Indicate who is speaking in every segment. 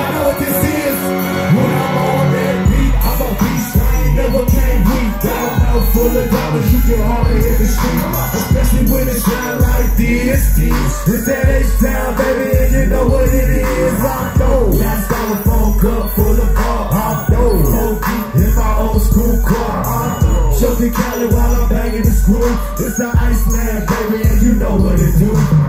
Speaker 1: Y'all know what this is? When I'm on that beat, I'm a beast. I ain't never came weak. A mouth full of diamonds, you can hardly hit the street. Especially when it shine like this. It's that H-Town, baby, and you know what it is. I'm dope. That's styrofoam cup full of bar. I'm dope. Funky in my old school car. I'm dope. Choking Cali while I'm banging the screw. It's the Iceman, baby, and you know what it do.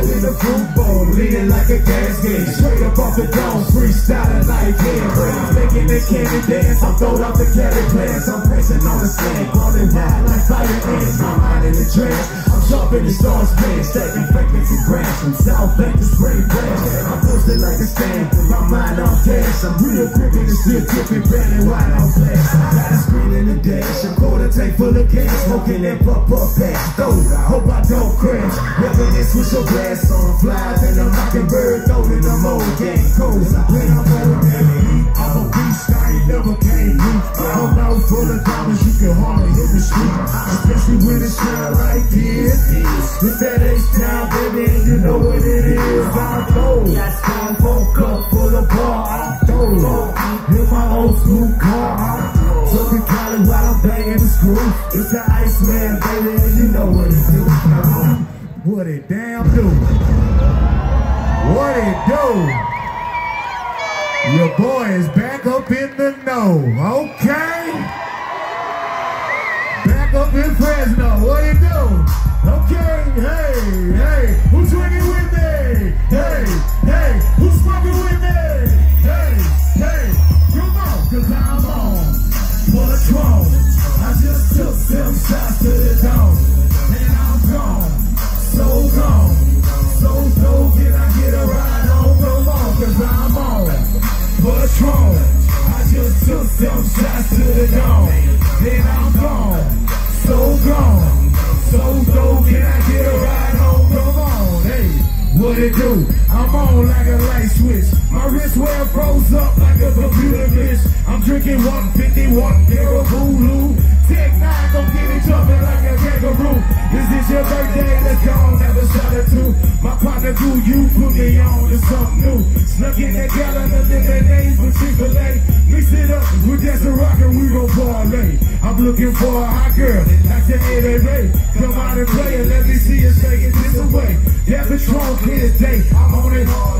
Speaker 1: I'm fresher than a fruit bowl, leaning like a gas gauge. Straight up off the dome, freestyling like yeah. I'm making the candy dance. I'm throwed off the Cali plants. I'm pressing on the sand, calling wild like fire ants. My mind in the trance. I'm jumping the stars, man. Stacking frequency grams from South Bank to Spring Branch. I'm posted like a stand. My mind on cash. I'm real gripping and still tipping, branding wide on flash. Got a screen in the dash. A quarter tank full of gas. Smoking that puff up pass. Though, hope I don't crash. This with your glass on. Flies and a mockingbird. Throwing the mold game cold. When I'm on that heat, I'm a beast. I ain't never came weak. I'm out full of diamonds. You can hardly hit the street. Especially when it shine like this. It's that H-Town, baby, and you know what it is. I'm dope. It's the Iceman, baby, and you know what it do. What it damn do. What it do. Your boy is back up in the know, okay? Back up in Fresno, what it some shots to the dome, Then I'm gone, so gone, so so can I get a ride home? Come on, hey. What it do? I'm on like a light switch. My wrist well froze up like a computer glitch. I'm drinking 150 watt Carabulu. Tech 9 gon' get it jumping like a kangaroo. Is this your birthday? Let's go on, have a shot or two. My partner do you put me on to something new. Snuck in that gallon of lemonade with Chick-fil-A. Mix it up with Desert and we gon' parlay. I'm looking for a hot girl, like the 8 Ray. Come out and play and let me see you shake it this away. Yeah, Patron clear day. I'm on it hard,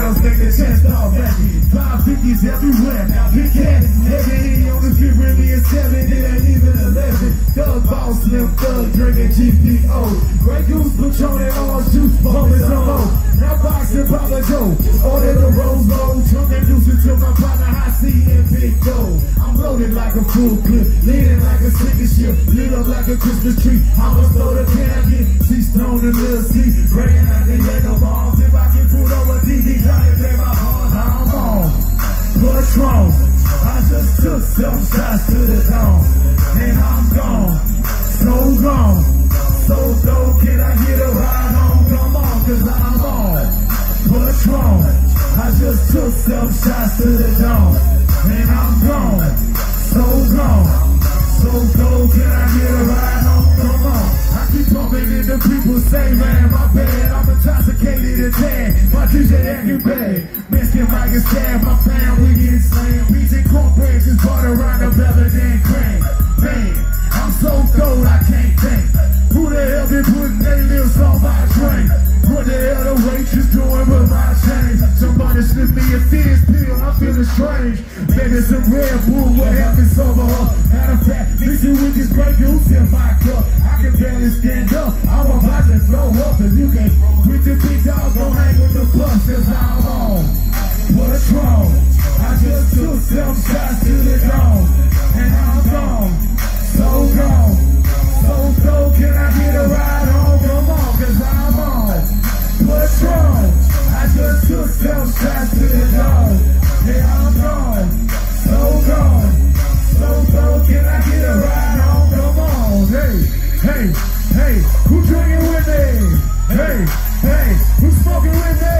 Speaker 1: bottles make the chest all vacuum. Five fifties everywhere. Big cat, heavy on the street, really a seven. It ain't even eleven. Thug boss, slim thug, drinking GPO. Grey goose, Patron, and orange juice, bumping some more. Now boxing Papa Joe. Order the rose low, chunk and deuce to my partner, high C and big dough. I'm loaded like a full clip, leaning like a sinking ship, lit up like a Christmas tree. I'ma slow the can I get? See stone and Lil C, praying I can get the balls. If I put over TV, try to my. I'm on. I just took some shots to the dome, and I'm gone, so gone. So so can I get a ride home? Come on, cause I'm on Patron. I just took some shots to the dome, and I'm gone, stab. My fam, we get slammed. Beats and cornbread just bought around the better than cream. Man, I'm so cold I can't think. Who the hell been putting their lips on my drink? What the hell the waitress doing with my change? Somebody slip me a fizz pill, I'm feeling strange. Maybe some Red Bull, what happens over her? Matter of fact, mixing with this great juice in my cup. I can barely stand up, I'm about to throw up. And you can, with the big dogs, don't hang with the busters, I'm on strong. I just took some shots to the dome, and I'm gone, so gone, so so. Can I get a ride home? Come I'm on. I just took some shots to the dome, and I'm gone, so gone, so so. Can I get a ride home? Come on, hey, hey, hey. Who drinking with me? Hey, hey. Who smoking with me?